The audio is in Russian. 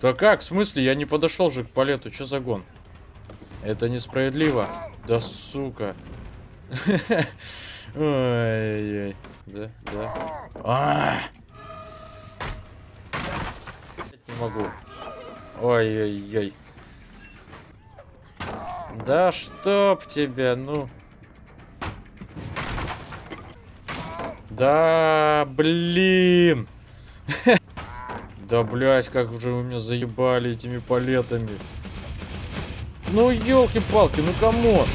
Да как? В смысле? Я не подошел же к палету. Что за гон? Это несправедливо. Да сука. Ой-ой-ой. Да, да. А! Не могу. Ой-ой-ой. Да чтоб тебя, ну. Да, блин. Да, блядь, как же вы меня заебали этими палетами. Ну, елки-палки, ну come on.